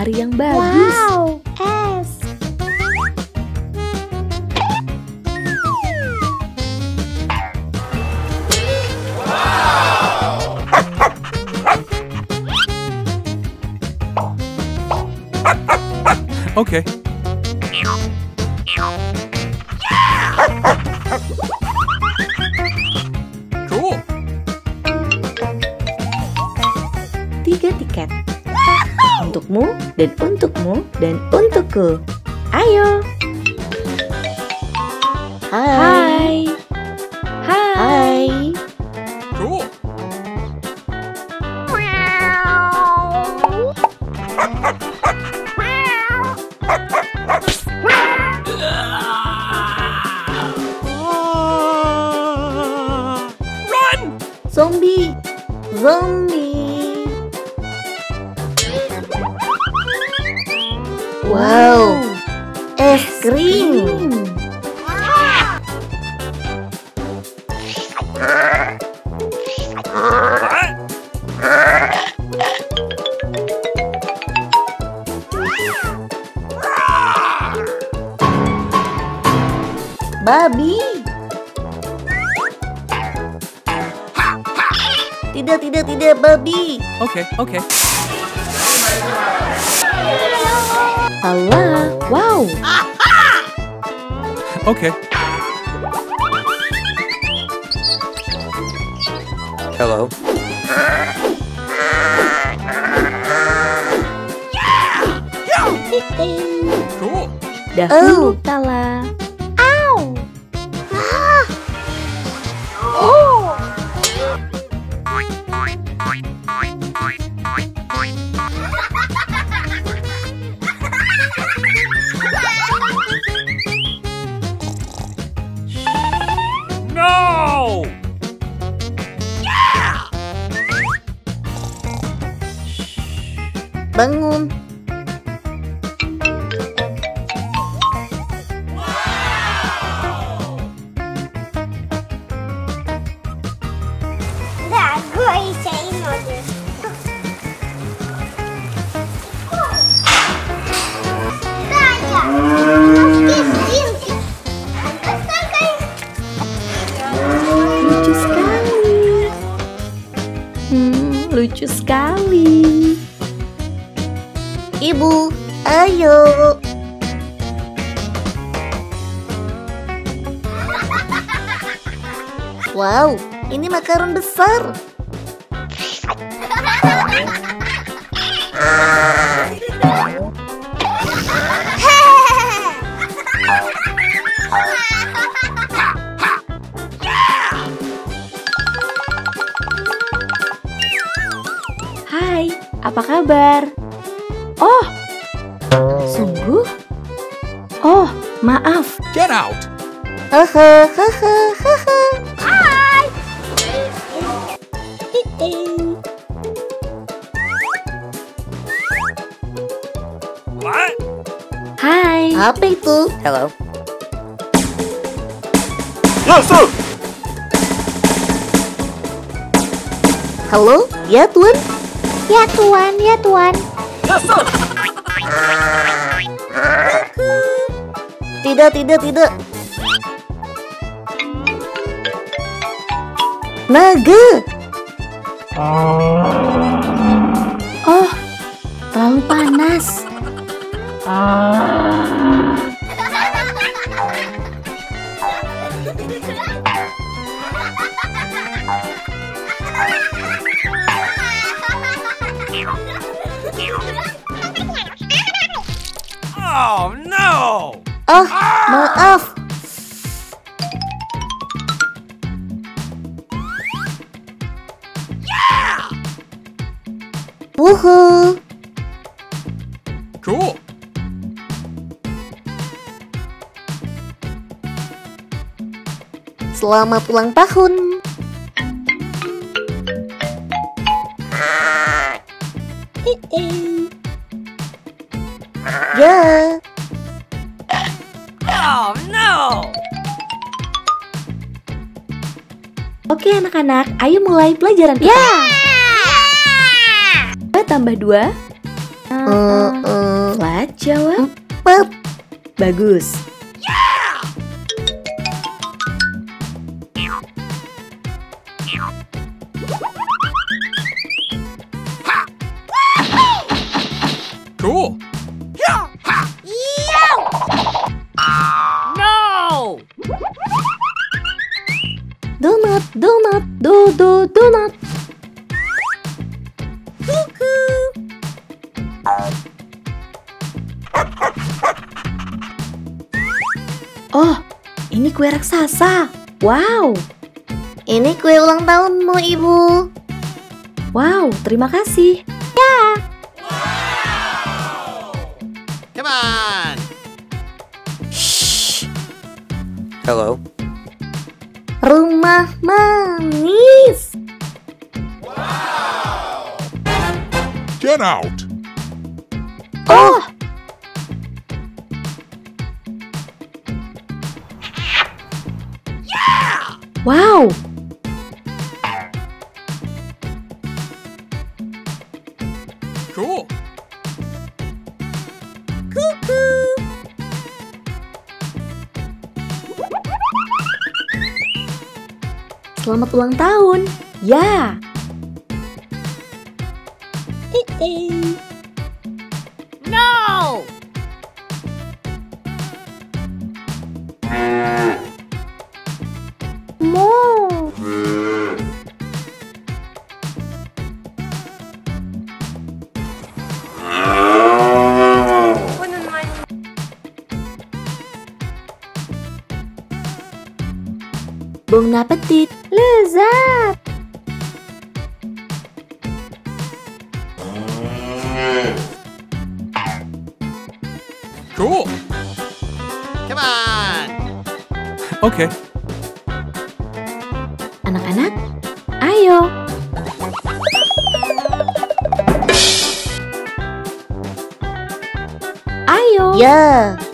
hari yang bagus. Wow, es. Okay. Dan untukmu dan untukku. Ayo. Hai. Hai. Hai. Cool. Run! Zombie. Zombie. Wow. Es krim. Babi. Tidak, tidak, tidak, babi. Okay, okay. Allah, wow. Okay. Hello. Yeah! Yeah! Cool. Dahulu oh. kala. bangun. Да, горися і ноги. Lucu sekali. Lucu sekali. Ibu, ayo. Wow, ini makaron besar. Hai, apa kabar? Out! What? Hai. Apa itu? Hello. Halo? Ya, Tuan? Ya tuan, ya tuan. Tidak, tidak, tidak. Naga. Oh, terlalu panas. Oh no! Oh, maaf. Wuhu. Cool. Selamat ulang tahun. Ya, Oh oke anak-anak, ayo mulai pelajaran kita. Ya. Dua tambah dua, Eh, eh, Flat jawab. Pep. Bagus. Ini kue raksasa. Wow, Ini kue ulang tahunmu, Ibu. wow, terima kasih. Come on. Shh, Hello. Rumah manis. Get out! Cool. selamat ulang tahun. Ya. No! Bon appetit. Lezat. Cool. Come on. Okay. Anak-anak, ayo. Ayo. Ya. Keren.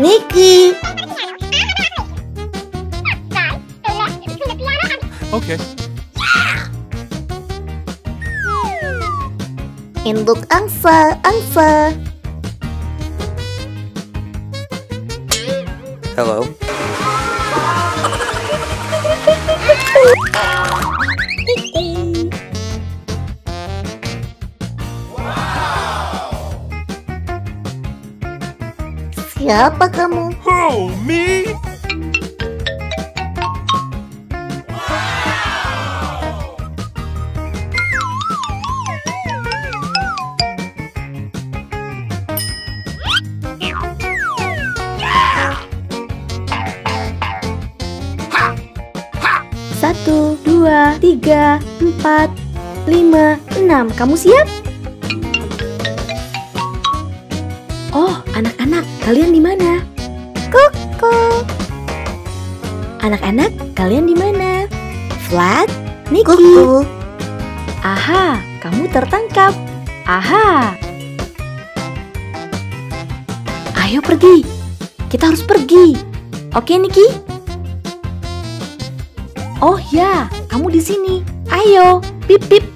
Niki. Okay. Induk angsa, angsa. Hello. Siapa kamu? Who, me? Satu, dua, tiga, empat, lima, enam. Kamu siap? Oh, anak-anak, kalian di mana? Koko. Anak-anak, kalian di mana? Flat, Niki. Kuku. Aha, kamu tertangkap. Aha. Ayo pergi. Kita harus pergi. Oke, Niki? Oh ya, kamu di sini. Ayo, pip pip.